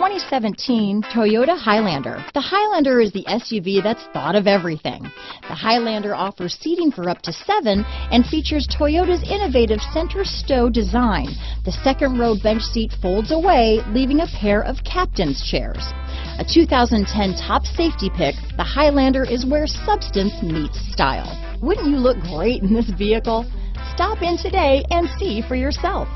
2017 Toyota Highlander. The Highlander is the SUV that's thought of everything. The Highlander offers seating for up to seven and features Toyota's innovative center stow design. The second row bench seat folds away, leaving a pair of captain's chairs. A 2010 top safety pick, the Highlander is where substance meets style. Wouldn't you look great in this vehicle? Stop in today and see for yourself.